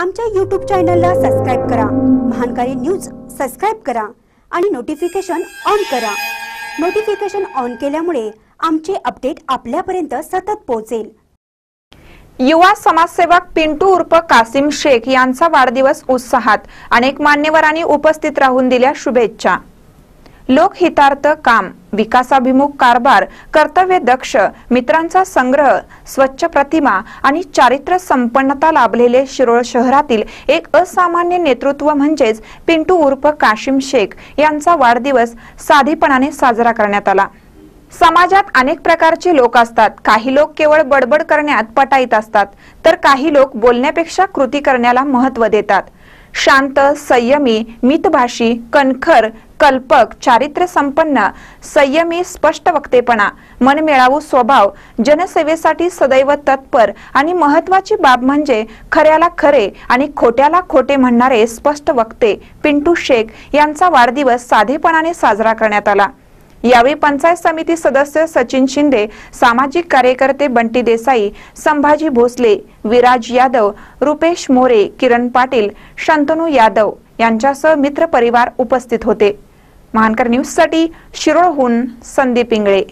आमच्या यूट्यूब चॅनलला सबस्क्राईब करा. महानकारी न्यूज सबस्क्राईब करा आणि नोटिफिकेशन ऑन करा. नोटिफिकेशन ऑन केल्यामुळे आमचे अपडेट आपल्यापर्यंत सतत पोहोचेल. युवा समाजसेवक पिंटू उर्फ कासिम शेख यांचा वाढदिवस उत्साहात अनेक मान्यवरांनी उपस्थित राहून दिल्या शुभेच्छा. लोकहितार्थ काम विकासाभिमुख कारभार कर्तव्य दक्ष मित्रांचा संग्रह स्वच्छ प्रतिमा आणि चारित्र्य संपन्नता लाभलेले शिरोळ शहरातील एक असामान्य नेतृत्व म्हणजेच पिंटू उर्फ काशिम शेख यांचा वाढदिवस साधेपणाने साजरा करण्यात आला. समाजात अनेक प्रकारचे लोक असतात. काही लोक केवळ बडबड करण्यात पटाईत असतात तर काही लोक बोलण्यापेक्षा कृती करण्याला महत्त्व देतात. शांत संयमी मितभाषी कणखर कल्पक चारित्र्य संपन्न संयमी स्पष्ट वक्तेपणा मनमिळावू स्वभाव जनसेवेसाठी सदैव तत्पर आणि महत्वाची बाब म्हणजे खऱ्याला खरे आणि खोट्याला खोटे म्हणणारे स्पष्ट वक्ते पिंटू शेख यांचा वाढदिवस साधेपणाने साजरा करण्यात आला. यावेळी पंचायत समिती सदस्य सचिन शिंदे सामाजिक कार्यकर्ते बंटी देसाई संभाजी भोसले विराज यादव रुपेश मोरे किरण पाटील शंतनू यादव यांच्यासह मित्र परिवार उपस्थित होते. महानकर न्यूजसाठी शिरोळहून संदीप इंगळे.